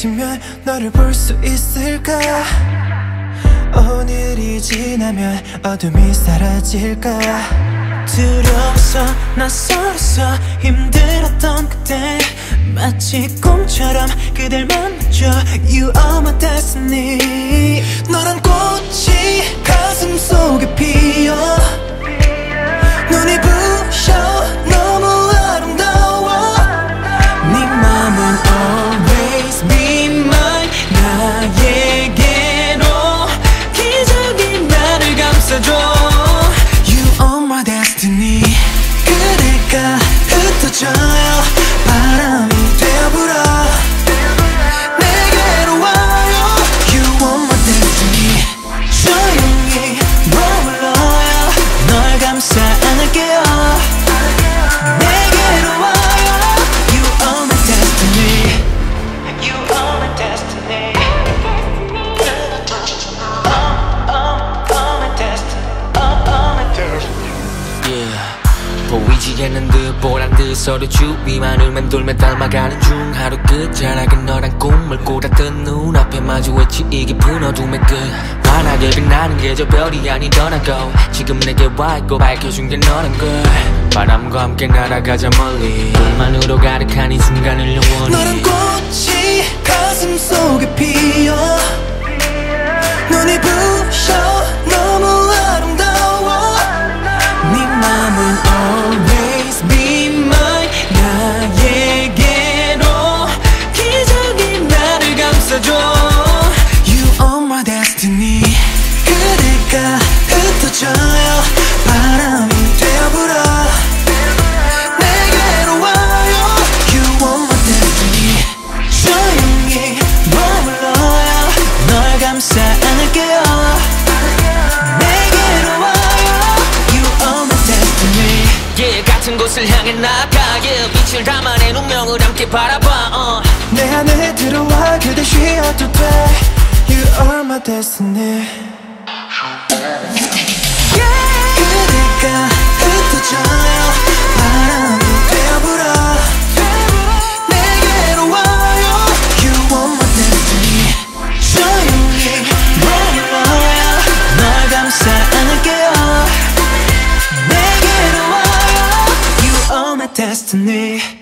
켜지면 너를 볼 수 있을까? 오늘이 지나면 어둠이 사라질까? 두려워서 낯설어서 힘들었던 그때 마치 꿈처럼 그댈 만나줘 You are my destiny. 너란 꽃이 가슴 속에 피 보이지 않는 듯 보란 듯 서로 주위만을 맴돌며 닮아가는 중 하루 끝. 자라긴 너란 꿈을 꽂았던 눈앞에 마주했지 이 깊은 어둠의 끝. 환하게 빛나는 게 저 별이 아니더라고 지금 내게 와 있고 밝혀준 게 너란 걸 바람과 함께 날아가자 멀리. 불만으로 가득한 이 순간을 영원히. 너란 꽃이 가슴 속에 피어 가 흩어져요. 바람이 되어 불어 내게로 와요. You are my destiny. 조용히 머물러요. 널 감싸 안을게요. 내게로 와요. You are my destiny. yeah, 같은 곳을 향해 나가 yeah, 빛을 담아낸 운명을 함께 바라봐. uh. 내 안에 들어와. 그대 쉬어도 돼. You are my destiny destiny